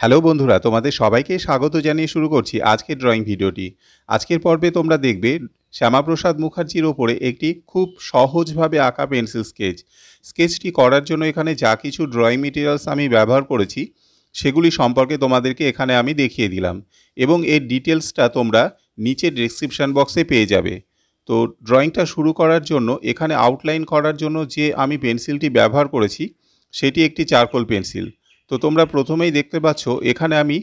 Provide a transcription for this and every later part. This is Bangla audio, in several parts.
হ্যালো বন্ধুরা, তোমাদের সবাইকে স্বাগত জানিয়ে শুরু করছি আজকের ড্রয়িং ভিডিওটি। আজকের পর্বে তোমরা দেখবে শ্যামাপ্রসাদ মুখার্জির ওপরে একটি খুব সহজভাবে আঁকা পেন্সিল স্কেচ স্কেচটি করার জন্য এখানে যা কিছু ড্রয়িং মেটেরিয়ালস আমি ব্যবহার করেছি, সেগুলি সম্পর্কে তোমাদেরকে এখানে আমি দেখিয়ে দিলাম এবং এর ডিটেলসটা তোমরা নিচে ডিসক্রিপশান বক্সে পেয়ে যাবে। তো ড্রয়িংটা শুরু করার জন্য, এখানে আউটলাইন করার জন্য যে আমি পেন্সিলটি ব্যবহার করেছি, সেটি একটি চারকোল পেন্সিল তো তোমরা প্রথমেই দেখতে পাচ্ছ, এখানে আমি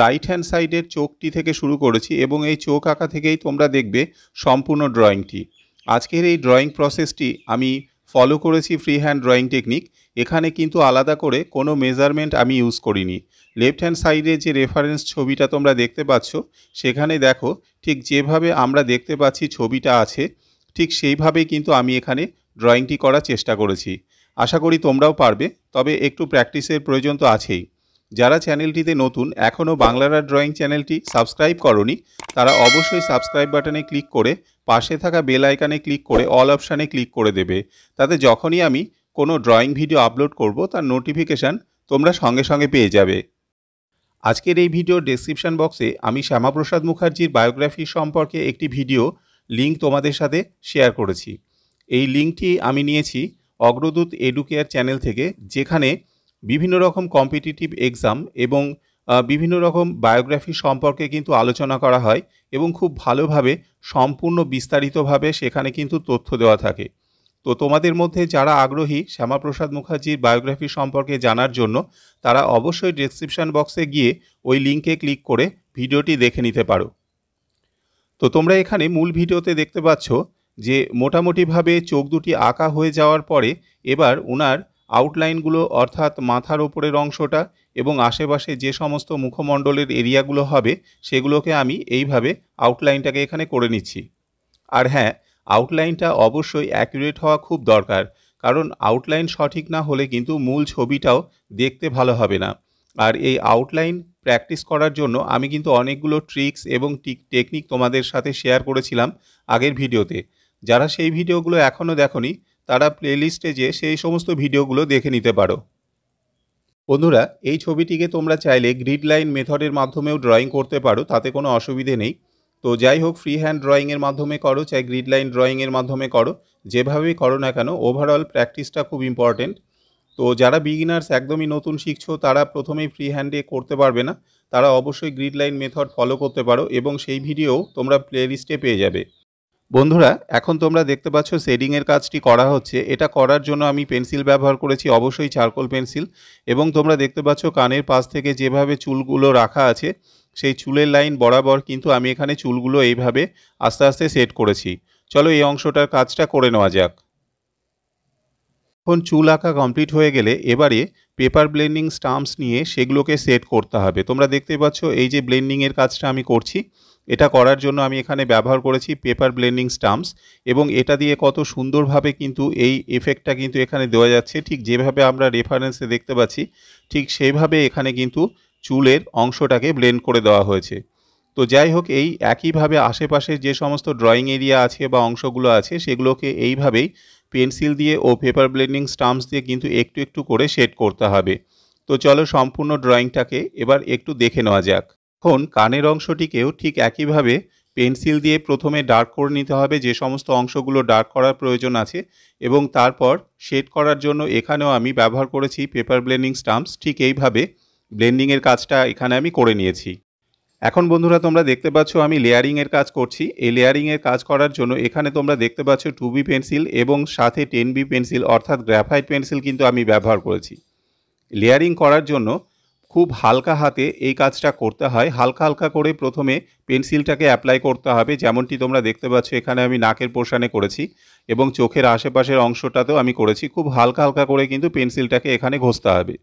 রাইট হ্যান্ড সাইডের চোখটি থেকে শুরু করেছি এবং এই চোখ আঁকা থেকেই তোমরা দেখবে সম্পূর্ণ ড্রয়িংটি আজকের এই ড্রয়িং প্রসেসটি আমি ফলো করেছি ফ্রি হ্যান্ড ড্রয়িং টেকনিক এখানে কিন্তু আলাদা করে কোনো মেজারমেন্ট আমি ইউজ করিনি। লেফট হ্যান্ড সাইডে যে রেফারেন্স ছবিটা তোমরা দেখতে পাচ্ছ, সেখানে দেখো, ঠিক যেভাবে আমরা দেখতে পাচ্ছি ছবিটা আছে, ঠিক সেইভাবেই কিন্তু আমি এখানে ড্রয়িংটি করার চেষ্টা করেছি। আশা করি তোমরাও পারবে, তবে একটু প্র্যাকটিসের প্রয়োজন তো আছেই। যারা চ্যানেলটিতে নতুন, এখনও বাংলারা ড্রয়িং চ্যানেলটি সাবস্ক্রাইব করনি, তারা অবশ্যই সাবস্ক্রাইব বাটনে ক্লিক করে, পাশে থাকা বেল আইকানে ক্লিক করে, অল অপশানে ক্লিক করে দেবে। তাতে যখনই আমি কোনো ড্রয়িং ভিডিও আপলোড করব, তার নোটিফিকেশান তোমরা সঙ্গে সঙ্গে পেয়ে যাবে। আজকের এই ভিডিওর ডেসক্রিপশান বক্সে আমি শ্যামাপ্রসাদ মুখার্জির বায়োগ্রাফি সম্পর্কে একটি ভিডিও লিঙ্ক তোমাদের সাথে শেয়ার করেছি। এই লিঙ্কটি আমি নিয়েছি অগ্রদূত এডুকেয়ার চ্যানেল থেকে, যেখানে বিভিন্ন রকম কম্পিটিটিভ এক্সাম এবং বিভিন্ন রকম বায়োগ্রাফি সম্পর্কে কিন্তু আলোচনা করা হয় এবং খুব ভালোভাবে সম্পূর্ণ বিস্তারিতভাবে সেখানে কিন্তু তথ্য দেওয়া থাকে। তো তোমাদের মধ্যে যারা আগ্রহী শ্যামাপ্রসাদ মুখার্জির বায়োগ্রাফি সম্পর্কে জানার জন্য, তারা অবশ্যই ডেসক্রিপশান বক্সে গিয়ে ওই লিঙ্কে ক্লিক করে ভিডিওটি দেখে নিতে পারো। তো তোমরা এখানে মূল ভিডিওতে দেখতে পাচ্ছ যে মোটামুটিভাবে চোখ দুটি আঁকা হয়ে যাওয়ার পরে এবার ওনার আউটলাইনগুলো অর্থাৎ মাথার ওপরের অংশটা এবং আশেপাশে যে সমস্ত মুখমণ্ডলের এরিয়াগুলো হবে সেগুলোকে আমি এইভাবে আউটলাইনটাকে এখানে করে নিচ্ছি। আর হ্যাঁ আউটলাইনটা অবশ্যই অ্যাকুরেট হওয়া খুব দরকার, কারণ আউটলাইন সঠিক না হলে কিন্তু মূল ছবিটাও দেখতে ভালো হবে না। আর এই আউটলাইন প্র্যাকটিস করার জন্য আমি কিন্তু অনেকগুলো ট্রিক্স এবং টেকনিক তোমাদের সাথে শেয়ার করেছিলাম আগের ভিডিওতে। যারা সেই ভিডিওগুলো এখনও দেখনি, তারা প্লেলিস্টে যে সেই সমস্ত ভিডিওগুলো দেখে নিতে পারো। বন্ধুরা, এই ছবিটিকে তোমরা চাইলে গ্রিড লাইন মেথডের মাধ্যমেও ড্রয়িং করতে পারো, তাতে কোনো অসুবিধে নেই। তো যাই হোক ফ্রি হ্যান্ড ড্রয়িংয়ের মাধ্যমে করো, চাই গ্রিড লাইন ড্রয়িংয়ের মাধ্যমে করো, যেভাবেই করো না কেন ওভারঅল প্র্যাকটিসটা খুব ইম্পর্টেন্ট তো যারা বিগিনার্স একদমই নতুন শিখছো, তারা প্রথমেই ফ্রি হ্যান্ডে করতে পারবে না, তারা অবশ্যই গ্রিড লাইন মেথড ফলো করতে পারো এবং সেই ভিডিও তোমরা প্লেলিস্টে পেয়ে যাবে। বন্ধুরা, এখন তোমরা দেখতে পাচ্ছ শেডিংয়ের কাজটি করা হচ্ছে। এটা করার জন্য আমি পেন্সিল ব্যবহার করেছি, অবশ্যই চারকোল পেন্সিল এবং তোমরা দেখতে পাচ্ছ কানের পাশ থেকে যেভাবে চুলগুলো রাখা আছে, সেই চুলের লাইন বরাবর কিন্তু আমি এখানে চুলগুলো এইভাবে আস্তে আস্তে সেট করেছি। চলো এই অংশটার কাজটা করে নেওয়া যাক। এখন চুল আঁকা কমপ্লিট হয়ে গেলে এবারে পেপার ব্লেন্ডিং স্টাম্পস নিয়ে সেগুলোকে সেট করতে হবে। তোমরা দেখতে পাচ্ছ এই যে ব্লেন্ডিংয়ের কাজটা আমি করছি। এটা করার জন্য আমি এখানে ব্যবহার করেছি পেপার ব্লেন্ডিং স্টাম্পস এবং এটা দিয়ে কত সুন্দরভাবে কিন্তু এই এফেক্টটা কিন্তু এখানে দেওয়া যাচ্ছে। ঠিক যেভাবে আমরা রেফারেন্সে দেখতে পাচ্ছি, ঠিক সেইভাবে এখানে কিন্তু চুলের অংশটাকে ব্লেন্ড করে দেওয়া হয়েছে। তো যাই হোক, এই একইভাবে আশেপাশে যে সমস্ত ড্রয়িং এরিয়া আছে বা অংশগুলো আছে, সেগুলোকে এইভাবেই পেন্সিল দিয়ে ও পেপার ব্লেন্ডিং স্টাম্পস দিয়ে কিন্তু একটু একটু করে শেড করতে হবে। তো চলো সম্পূর্ণ ড্রয়িংটাকে এবার একটু দেখে নেওয়া যাক। এখন কানের অংশটিকেও ঠিক একইভাবে পেন্সিল দিয়ে প্রথমে ডার্ক করে নিতে হবে, যে সমস্ত অংশগুলো ডার্ক করার প্রয়োজন আছে, এবং তারপর শেড করার জন্য এখানেও আমি ব্যবহার করেছি পেপার ব্লেন্ডিং স্টাম্পস, ঠিক এইভাবে ব্লেন্ডিংয়ের কাজটা এখানে আমি করে নিয়েছি। এখন বন্ধুরা তোমরা দেখতে পাচ্ছ আমি লেয়ারিংয়ের কাজ করছি। এই লেয়ারিংয়ের কাজ করার জন্য এখানে তোমরা দেখতে পাচ্ছ টু বি পেন্সিল এবং সাথে টেন বি পেন্সিল, অর্থাৎ গ্রাফাইট পেন্সিল কিন্তু আমি ব্যবহার করেছি। লেয়ারিং করার জন্য খুব হালকা হাতে এই কাজটা করতে হয়। হালকা হালকা করে প্রথমে পেন্সিলটাকে অ্যাপ্লাই করতে হবে, যেমনটি তোমরা দেখতে পাচ্ছ এখানে আমি নাকের পোর্শানে করেছি এবং চোখের আশেপাশের অংশটাতেও আমি করেছি। খুব হালকা হালকা করে কিন্তু পেন্সিলটাকে এখানে ঘষতে হবে।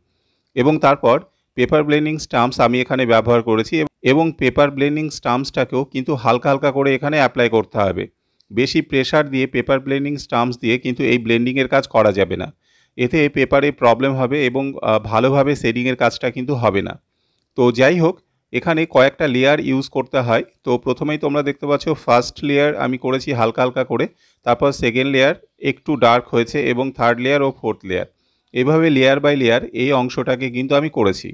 এবং তারপর পেপার ব্লেন্ডিং স্টাম্পস আমি এখানে ব্যবহার করেছি এবং পেপার ব্লেন্ডিং স্টাম্পসটাকেও কিন্তু হালকা হালকা করে এখানে অ্যাপ্লাই করতে হবে। বেশি প্রেশার দিয়ে পেপার ব্লেন্ডিং স্টাম্পস দিয়ে কিন্তু এই ব্লেন্ডিংয়ের কাজ করা যাবে না। এতে পেপারে প্রবলেম হবে এবং ভালোভাবে শেডিংয়ের কাজটা কিন্তু হবে না। তো যাই হোক, এখানে কয়েকটা লেয়ার ইউজ করতে হয়। তো প্রথমেই তোমরা দেখতে পাচ্ছ ফার্স্ট লেয়ার আমি করেছি হালকা হালকা করে, তারপর সেকেন্ড লেয়ার একটু ডার্ক হয়েছে এবং থার্ড লেয়ার ও ফোর্থ লেয়ার এভাবে লেয়ার বাই লেয়ার এই অংশটাকে কিন্তু আমি করেছি।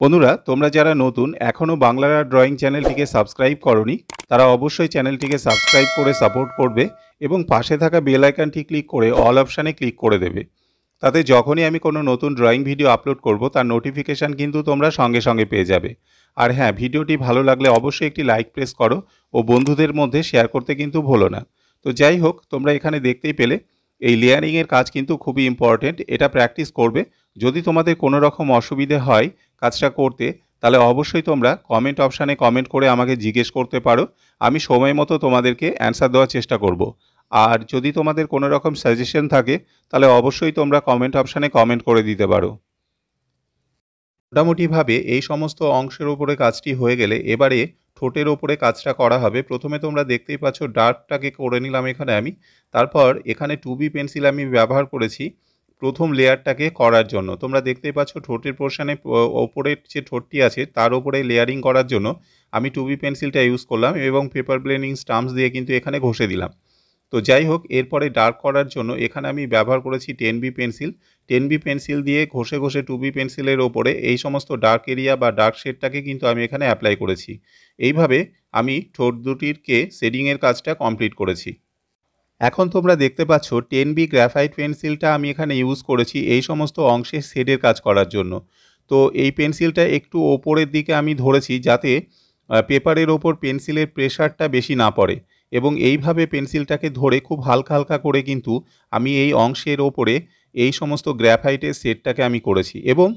বন্ধুরা, তোমরা যারা নতুন এখনও বাংলার ড্রয়িং চ্যানেলটিকে সাবস্ক্রাইব করনি, তারা অবশ্যই চ্যানেলটিকে সাবস্ক্রাইব করে সাপোর্ট করবে এবং পাশে থাকা বেল আইকনটি ক্লিক করে অল অপশানে ক্লিক করে দেবে। তাতে যখনই আমি কোনো নতুন ড্রয়িং ভিডিও আপলোড করব, তার নোটিফিকেশান কিন্তু তোমরা সঙ্গে সঙ্গে পেয়ে যাবে। আর হ্যাঁ ভিডিওটি ভালো লাগলে অবশ্যই একটি লাইক প্রেস করো ও বন্ধুদের মধ্যে শেয়ার করতে কিন্তু ভুলো না। তো যাই হোক, তোমরা এখানে দেখতেই পেলে, এই লেয়ারিংয়ের কাজ কিন্তু খুবই ইম্পর্টেন্ট এটা প্র্যাকটিস করবে। যদি তোমাদের কোনো রকম অসুবিধে হয় কাজটা করতে, তাহলে অবশ্যই তোমরা কমেন্ট অপশানে কমেন্ট করে আমাকে জিজ্ঞেস করতে পারো। আমি সময় মতো তোমাদেরকে অ্যান্সার দেওয়ার চেষ্টা করব। আর যদি তোমাদের কোনো রকম সাজেশন থাকে, তাহলে অবশ্যই তোমরা কমেন্ট অপশানে কমেন্ট করে দিতে পারো। মোটামুটিভাবে এই সমস্ত অংশের ওপরে কাজটি হয়ে গেলে এবারে ঠোঁটের ওপরে কাজটা করা হবে। প্রথমে তোমরা দেখতেই পাচ্ছ ডার্কটাকে করে নিলাম এখানে আমি। তারপর এখানে টু বি পেন্সিল আমি ব্যবহার করেছি। প্রথম লেয়ারটাকে করার জন্য। তোমরা দেখতেই পাচ্ছ ঠোঁটের পোর্শনে ওপরের যে ঠোঁটটি আছে, তার ওপরে লেয়ারিং করার জন্য আমি টুবি পেন্সিলটা ইউজ করলাম এবং পেপার ব্লেন্ডিং স্টাম্পস দিয়ে কিন্তু এখানে ঘষে দিলাম। তো যাই হোক, এরপরে ডার্ক করার জন্য এখানে আমি ব্যবহার করেছি ten B pencil ten B pencil দিয়ে ঘষে ঘষে টু বি পেন্সিলের ওপরে এই সমস্ত ডার্ক এরিয়া বা ডার্ক শেডটাকে কিন্তু আমি এখানে অ্যাপ্লাই করেছি। এইভাবে আমি ঠোঁট দুটিরকে শেডিংয়ের কাজটা কমপ্লিট করেছি। এখন তোমরা দেখতে পাচ্ছ টেন বি গ্রাফাইট পেন্সিলটা আমি এখানে ইউজ করেছি এই সমস্ত অংশে শেডের কাজ করার জন্য। তো এই পেন্সিলটা একটু ওপরের দিকে আমি ধরেছি যাতে পেপারের ওপর পেন্সিলের প্রেশারটা বেশি না পড়ে এবং এইভাবে পেন্সিলটাকে ধরে খুব হালকা হালকা করে কিন্তু আমি এই অংশের ওপরে এই সমস্ত গ্র্যাফাইটের সেটটাকে আমি করেছি এবং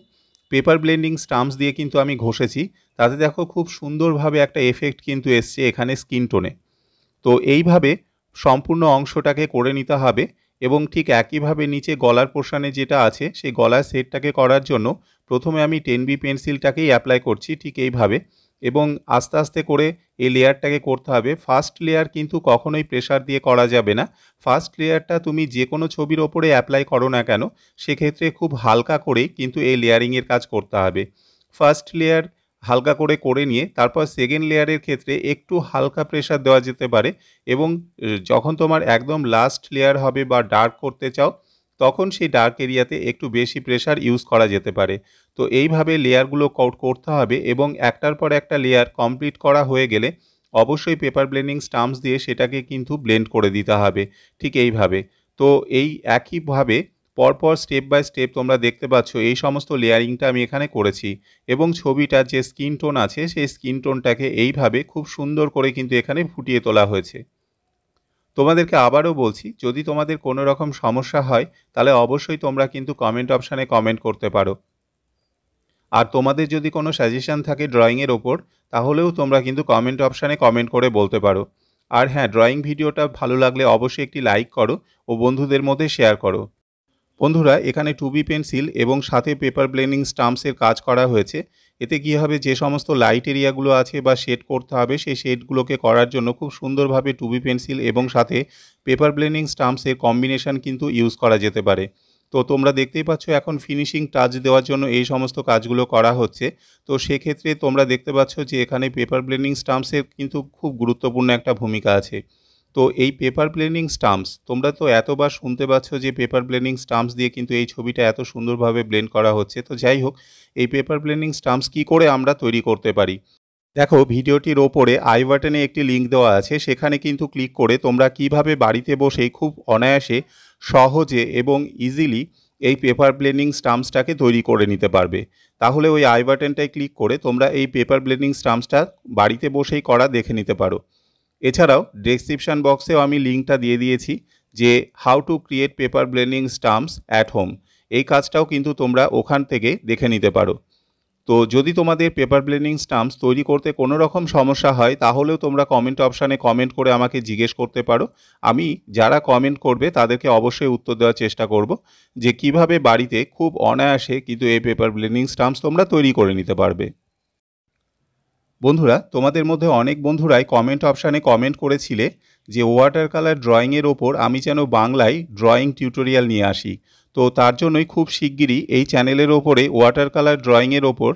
পেপার ব্লেন্ডিং স্টাম্পস দিয়ে কিন্তু আমি ঘষেছি। তাতে দেখো খুব সুন্দরভাবে একটা এফেক্ট কিন্তু এসছে এখানে স্কিন টোনে। তো এইভাবে সম্পূর্ণ অংশটাকে করে নিতে হবে এবং ঠিক একইভাবে নিচে গলার পোর্শনে যেটা আছে, সেই গলার সেটটাকে করার জন্য প্রথমে আমি টেন বি পেন্সিলটাকেই অ্যাপ্লাই করছি ঠিক এইভাবে এবং আস্তে আস্তে করে এই লেয়ারটাকে করতে হবে। ফার্স্ট লেয়ার কিন্তু কখনোই প্রেশার দিয়ে করা যাবে না। ফার্স্ট লেয়ারটা তুমি যে কোনো ছবির ওপরে অ্যাপ্লাই করো না কেন, সেক্ষেত্রে খুব হালকা করে কিন্তু এই লেয়ারিংয়ের কাজ করতে হবে। ফার্স্ট লেয়ার হালকা করে করে নিয়ে তারপর সেকেন্ড লেয়ারের ক্ষেত্রে একটু হালকা প্রেশার দেওয়া যেতে পারে এবং যখন তোমার একদম লাস্ট লেয়ার হবে বা ডার্ক করতে চাও, তখন সেই ডার্ক এরিয়াতে একটু বেশি প্রেশার ইউজ করা যেতে পারে। তো এইভাবে লেয়ারগুলো কট করতে হবে এবং একটার পর একটা লেয়ার কমপ্লিট করা হয়ে গেলে অবশ্যই পেপার ব্লেন্ডিং স্টাম্পস দিয়ে সেটাকে কিন্তু ব্লেন্ড করে দিতে হবে। ঠিক এইভাবে। তো এই একইভাবে পরপর স্টেপ বাই স্টেপ তোমরা দেখতে পাচ্ছ এই সমস্ত লেয়ারিংটা আমি এখানে করেছি এবং ছবিটার যে স্কিন টোন আছে, সেই স্কিন টোনটাকে এইভাবে খুব সুন্দর করে কিন্তু এখানে ফুটিয়ে তোলা হয়েছে। তোমাদেরকে আবারও বলছি, যদি তোমাদের কোনো রকম সমস্যা হয়, তাহলে অবশ্যই তোমরা কিন্তু কমেন্ট অপশানে কমেন্ট করতে পারো। আর তোমাদের যদি কোনো সাজেশান থাকে ড্রয়িংয়ের ওপর, তাহলেও তোমরা কিন্তু কমেন্ট অপশানে কমেন্ট করে বলতে পারো। আর হ্যাঁ ড্রয়িং ভিডিওটা ভালো লাগলে অবশ্যই একটি লাইক করো ও বন্ধুদের মধ্যে শেয়ার করো। বন্ধুরা, এখানে টুবি পেন্সিল এবং সাথে পেপার ব্লেন্ডিং স্টাম্পসের কাজ করা হয়েছে। এতে কী হবে, যে সমস্ত লাইট এরিয়াগুলো আছে বা শেড করতে হবে, সেই শেডগুলোকে করার জন্য খুব সুন্দরভাবে টুবি পেন্সিল এবং সাথে পেপার ব্লেন্ডিং স্টাম্পসের কম্বিনেশন কিন্তু ইউজ করা যেতে পারে। তো তোমরা দেখতেই পাচ্ছ, এখন ফিনিশিং টাচ দেওয়ার জন্য এই সমস্ত কাজগুলো করা হচ্ছে। তো সেক্ষেত্রে তোমরা দেখতে পাচ্ছ যে এখানে পেপার ব্লেন্ডিং স্টাম্পসের কিন্তু খুব গুরুত্বপূর্ণ একটা ভূমিকা আছে। তো এই পেপার প্লেনিং স্টাম্পস তোমরা তো এতবার শুনতে পাচ্ছ যে পেপার প্লেনিং স্টাম্পস দিয়ে কিন্তু এই ছবিটা এত সুন্দরভাবে ব্লেন্ড করা হচ্ছে। তো যাই হোক, এই পেপার প্লেনিং স্টাম্পস কী করে আমরা তৈরি করতে পারি? দেখো, ভিডিওটির ওপরে আই বাটনে একটি লিঙ্ক দেওয়া আছে, সেখানে কিন্তু ক্লিক করে তোমরা কীভাবে বাড়িতে বসেই খুব অনায়াসে, সহজে এবং ইজিলি এই পেপার ব্লেন্ডিং স্টাম্পসটাকে তৈরি করে নিতে পারবে। তাহলে ওই আই বাটনটায় ক্লিক করে তোমরা এই পেপার ব্লেন্ডিং স্টাম্পসটা বাড়িতে বসেই করা দেখে নিতে পারো। এছাড়াও ডেসক্রিপশান বক্সেও আমি লিঙ্কটা দিয়ে দিয়েছি যে how to create paper blending stamps at home এই কাজটাও কিন্তু তোমরা ওখান থেকে দেখে নিতে পারো। তো যদি তোমাদের পেপার ব্লেন্ডিং স্টাম্পস তৈরি করতে কোনো রকম সমস্যা হয়, তাহলেও তোমরা কমেন্ট অপশানে কমেন্ট করে আমাকে জিজ্ঞেস করতে পারো। আমি যারা কমেন্ট করবে, তাদেরকে অবশ্যই উত্তর দেওয়ার চেষ্টা করব যে কীভাবে বাড়িতে খুব অনায়াসে কিন্তু এই পেপার ব্লেন্ডিং স্টাম্পস তোমরা তৈরি করে নিতে পারবে। বন্ধুরা, তোমাদের মধ্যে অনেক বন্ধুরাই কমেন্ট অপশানে কমেন্ট করেছিলে যে ওয়াটার কালার ড্রয়িংয়ের ওপর আমি যেন বাংলায় ড্রয়িং টিউটোরিয়াল নিয়ে আসি। তো তার জন্যই খুব শিগগিরই এই চ্যানেলের ওপরে ওয়াটার কালার ড্রয়িংয়ের ওপর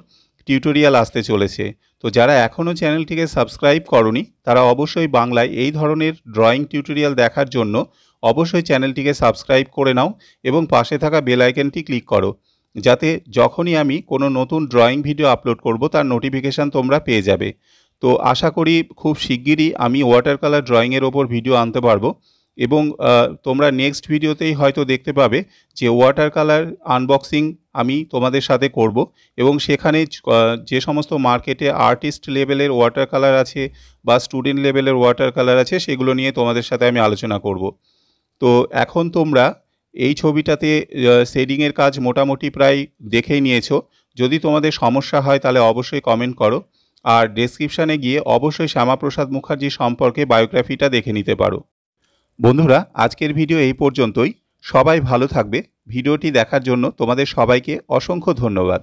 টিউটোরিয়াল আসতে চলেছে। তো যারা এখনও চ্যানেলটিকে সাবস্ক্রাইব করনি, তারা অবশ্যই বাংলায় এই ধরনের ড্রয়িং টিউটোরিয়াল দেখার জন্য অবশ্যই চ্যানেলটিকে সাবস্ক্রাইব করে নাও এবং পাশে থাকা বেল ক্লিক করো। যাতে যখনই আমি কোনো নতুন ড্রয়িং ভিডিও আপলোড করব, তার নোটিফিকেশান তোমরা পেয়ে যাবে। তো আশা করি খুব শিগগিরই আমি ওয়াটার কালার ড্রয়িংয়ের ওপর ভিডিও আনতে পারব এবং তোমরা নেক্সট ভিডিওতেই হয়তো দেখতে পাবে যে ওয়াটার কালার আনবক্সিং আমি তোমাদের সাথে করব এবং সেখানে যে সমস্ত মার্কেটে আর্টিস্ট লেভেলের ওয়াটার কালার আছে বা স্টুডেন্ট লেভেলের ওয়াটার কালার আছে, সেগুলো নিয়ে তোমাদের সাথে আমি আলোচনা করব। তো এখন তোমরা এই ছবিটাতে শেডিংয়ের কাজ মোটামুটি প্রায় দেখেই নিয়েছো। যদি তোমাদের সমস্যা হয়, তাহলে অবশ্যই কমেন্ট করো। আর ডেসক্রিপশানে গিয়ে অবশ্যই শ্যামাপ্রসাদ মুখার্জি সম্পর্কে বায়োগ্রাফিটা দেখে নিতে পারো। বন্ধুরা, আজকের ভিডিও এই পর্যন্তই। সবাই ভালো থাকবে। ভিডিওটি দেখার জন্য তোমাদের সবাইকে অসংখ্য ধন্যবাদ।